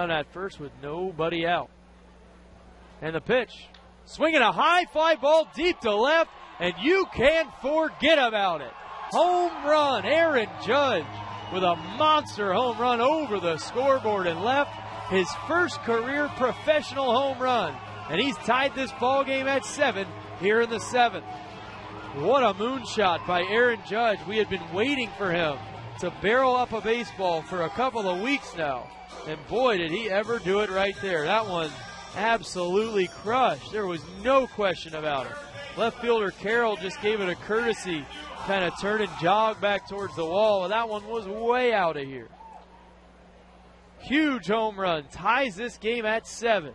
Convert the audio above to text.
run at first with nobody out. And the pitch. Swinging a high fly ball deep to left, and you can't forget about it. Home run, Aaron Judge with a monster home run over the scoreboard and left. His first career professional home run. And he's tied this ball game at seven here in the seventh. What a moonshot by Aaron Judge. We had been waiting for him to barrel up a baseball for a couple of weeks now. And boy, did he ever do it right there. That one absolutely crushed. There was no question about it. Left fielder Carroll just gave it a courtesy, kind of turn and jog back towards the wall, and that one was way out of here. Huge home run ties this game at seven.